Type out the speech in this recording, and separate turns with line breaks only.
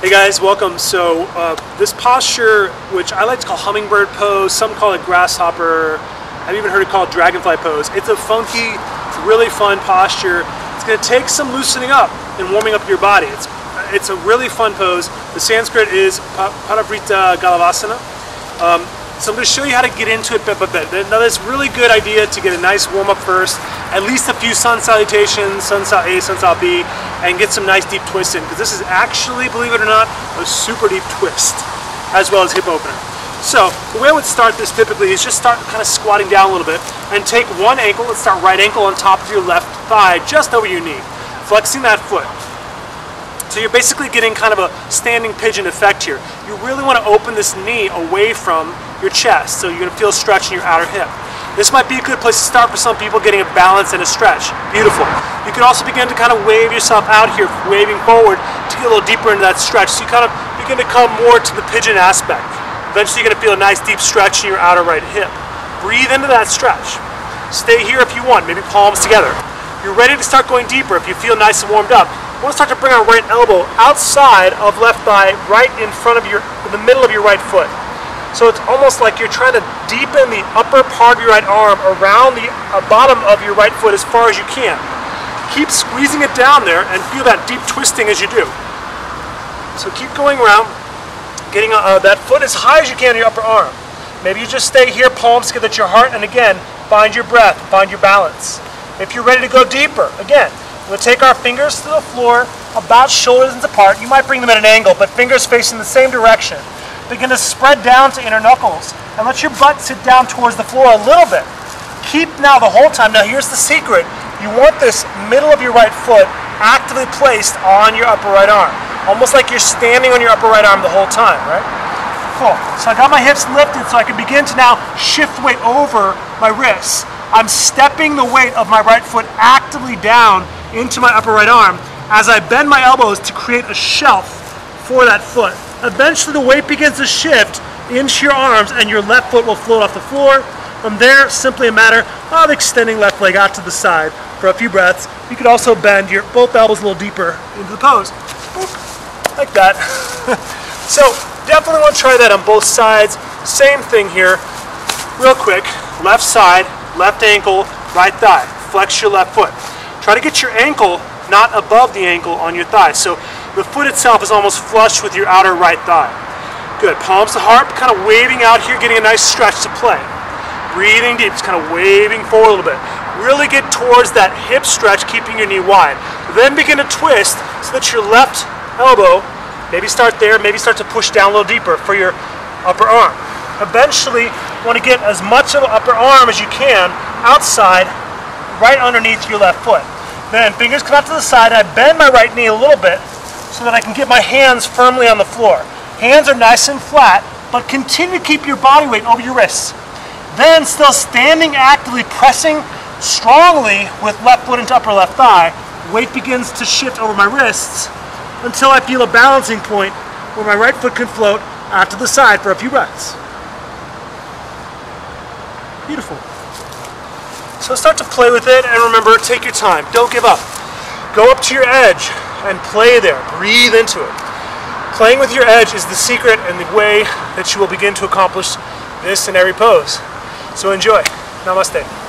Hey guys, welcome. So uh, this posture, which I like to call hummingbird pose, some call it grasshopper, I've even heard it called dragonfly pose. It's a funky, really fun posture. It's gonna take some loosening up and warming up your body. It's, it's a really fun pose. The Sanskrit is Parivrtta Galavasana. Um, so I'm going to show you how to get into it bit by bit. Now that's really good idea to get a nice warm up first, at least a few sun salutations, sun sal A, sun sal B, and get some nice deep twists in, because this is actually, believe it or not, a super deep twist, as well as hip opener. So the way I would start this typically is just start kind of squatting down a little bit and take one ankle, let's start right ankle on top of your left thigh, just over your knee, flexing that foot. So you're basically getting kind of a standing pigeon effect here. You really want to open this knee away from your chest, so you're going to feel stretch in your outer hip. This might be a good place to start for some people getting a balance and a stretch. Beautiful. You can also begin to kind of wave yourself out here, waving forward to get a little deeper into that stretch. So you kind of begin to come more to the pigeon aspect. Eventually you're going to feel a nice deep stretch in your outer right hip. Breathe into that stretch. Stay here if you want, maybe palms together. You're ready to start going deeper if you feel nice and warmed up. Want to start to bring our right elbow outside of left thigh, right in front of your, the middle of your right foot. So it's almost like you're trying to deepen the upper part of your right arm around the uh, bottom of your right foot as far as you can. Keep squeezing it down there and feel that deep twisting as you do. So keep going around, getting uh, that foot as high as you can in your upper arm. Maybe you just stay here, palms together at your heart, and again, find your breath, find your balance. If you're ready to go deeper, again, we'll take our fingers to the floor about shoulder distance apart. You might bring them at an angle, but fingers facing the same direction. Begin to spread down to inner knuckles and let your butt sit down towards the floor a little bit. Keep now the whole time. Now here's the secret. You want this middle of your right foot actively placed on your upper right arm. Almost like you're standing on your upper right arm the whole time, right? Cool. So I got my hips lifted so I can begin to now shift weight over my wrists. I'm stepping the weight of my right foot actively down into my upper right arm as I bend my elbows to create a shelf for that foot. Eventually the weight begins to shift into your arms and your left foot will float off the floor. From there, simply a matter of extending left leg out to the side for a few breaths. You could also bend your both elbows a little deeper into the pose. Like that. so definitely want to try that on both sides. Same thing here. Real quick, left side, left ankle, right thigh. Flex your left foot. Try to get your ankle not above the ankle on your thigh. So the foot itself is almost flush with your outer right thigh. Good. Palms to heart, kind of waving out here, getting a nice stretch to play. Breathing deep, just kind of waving forward a little bit. Really get towards that hip stretch, keeping your knee wide. Then begin to twist so that your left elbow, maybe start there, maybe start to push down a little deeper for your upper arm. Eventually, you want to get as much of the upper arm as you can outside, right underneath your left foot. Then fingers come out to the side, I bend my right knee a little bit so that I can get my hands firmly on the floor. Hands are nice and flat, but continue to keep your body weight over your wrists. Then still standing actively, pressing strongly with left foot into upper left thigh, weight begins to shift over my wrists until I feel a balancing point where my right foot can float out to the side for a few breaths. Beautiful. So start to play with it and remember, take your time. Don't give up. Go up to your edge and play there. Breathe into it. Playing with your edge is the secret and the way that you will begin to accomplish this in every pose. So enjoy. Namaste.